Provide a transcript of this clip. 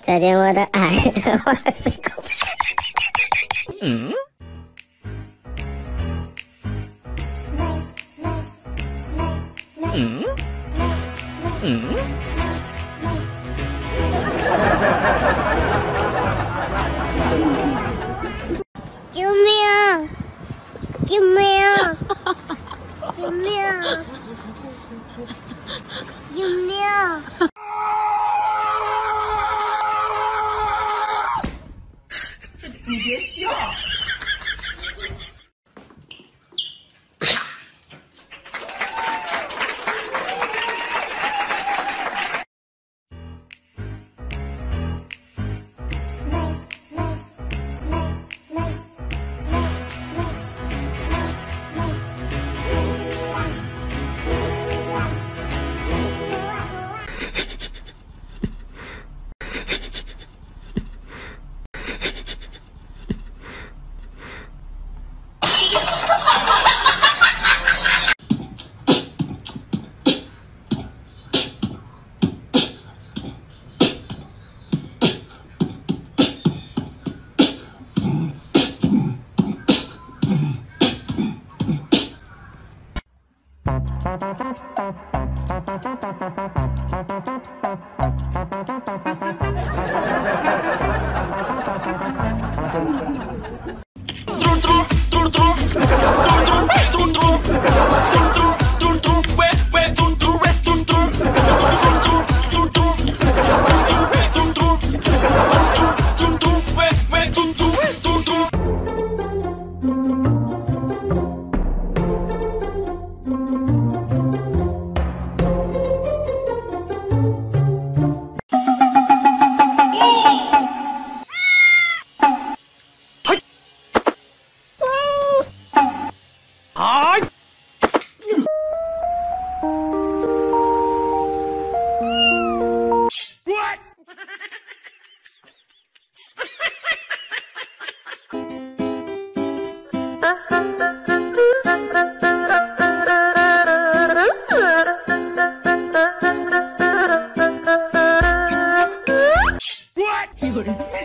再见我的爱。嗯。嗯。嗯。救命！救命！救命！救命！别笑。Thank you. 哎。What?